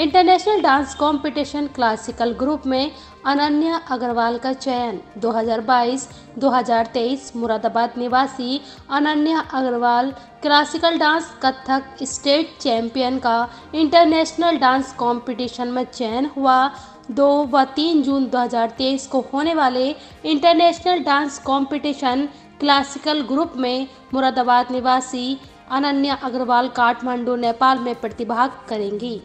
International dance competition classical group में अनन्या अग्रवाल का चयन। 2022-2023 मुरादाबाद निवासी Ananya Agarwal classical dance Kathak state champion का इंटरनेशनल डांस कंपटीशन में चयन हुआ। दो व तीन जून 2023 को होने वाले international dance competition classical group में मुरादाबाद निवासी अनन्या अग्रवाल काठमांडू नेपाल में प्रतिभाग करेंगी।